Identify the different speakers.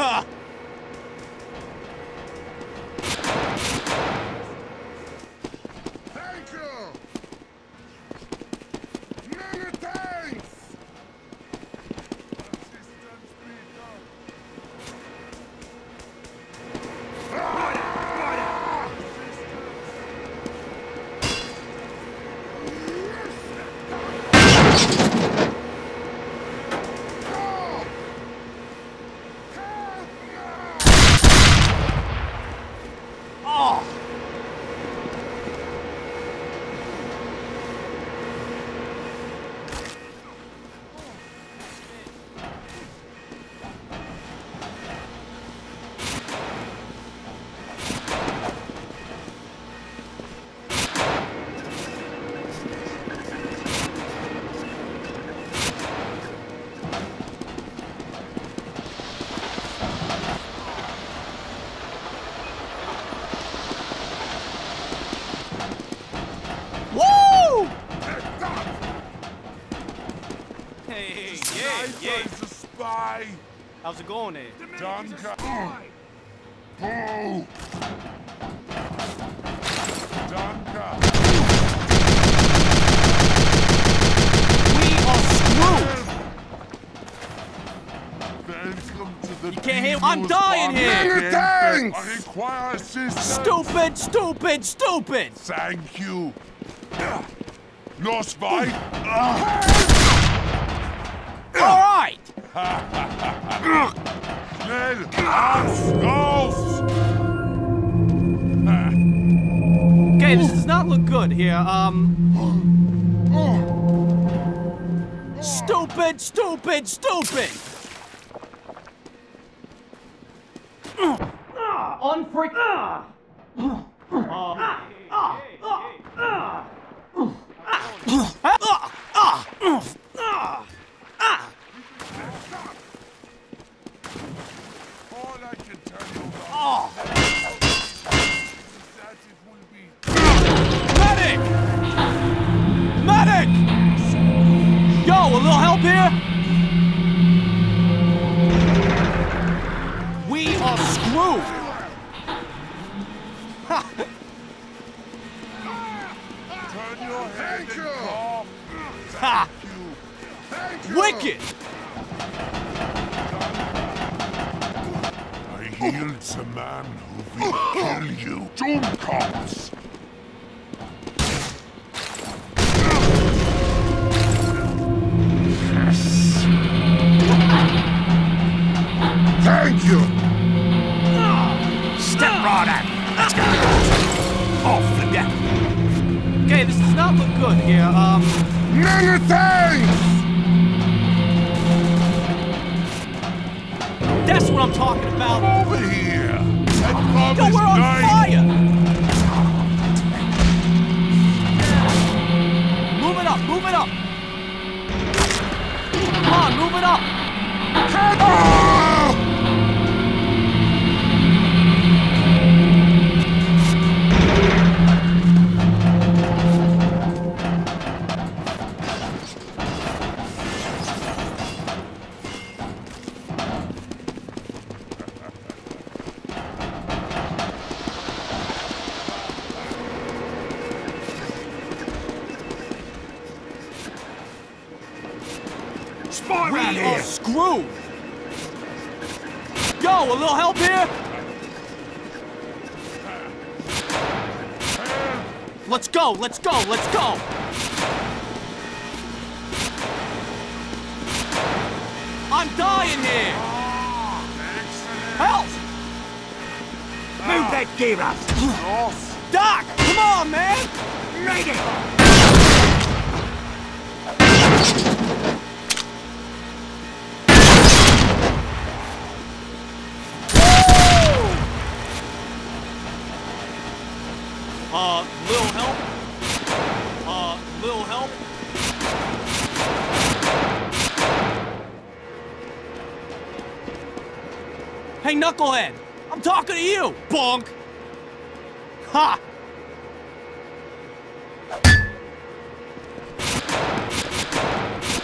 Speaker 1: Ha! Hey, yeah, yeah.
Speaker 2: Sniper's a spy!
Speaker 1: How's it going there?
Speaker 2: Danke! Oh! Danke!
Speaker 1: We are screwed!
Speaker 2: Welcome to the
Speaker 1: You can't hear-
Speaker 2: People's
Speaker 1: I'm dying here.
Speaker 2: Many thanks! I require assistance!
Speaker 1: Stupid, stupid, stupid!
Speaker 2: Thank you! Los weit! Schnell! Raus! Raus!
Speaker 1: Okay, this does not look good here. Um. Stupid, stupid, stupid! Unfreak.
Speaker 2: Um, All
Speaker 1: ah, ah, ah, a little help here? We are screwed!
Speaker 2: Turn your head and cough.
Speaker 1: Ha! Wicked!
Speaker 2: I healed the man who will kill you. Doom cops!
Speaker 1: Step Rodder! Let's go! Oh, flip that! Okay, this does not look good here. Um,
Speaker 2: Many things.
Speaker 1: that's what I'm talking about.
Speaker 2: Over here! That bomb
Speaker 1: Yo,
Speaker 2: is
Speaker 1: we're on
Speaker 2: mine! Spy
Speaker 1: We
Speaker 2: rat
Speaker 1: are screwed! Yo, a little help here? Let's go, let's go, let's go! I'm dying here! Help!
Speaker 3: Move that gear up!
Speaker 1: Doc, come on, man!
Speaker 3: Make it!
Speaker 1: Hey, Knucklehead! I'm talking to you, bunk! Ha!